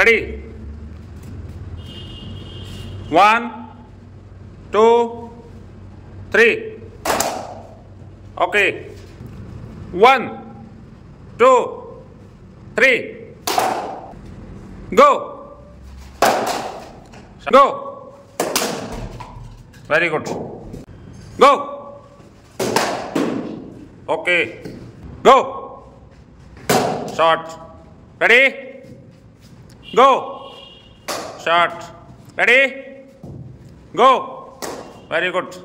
ready one two three okay one two three go go very good go okay go short ready go. Shot. ready? Go. Very good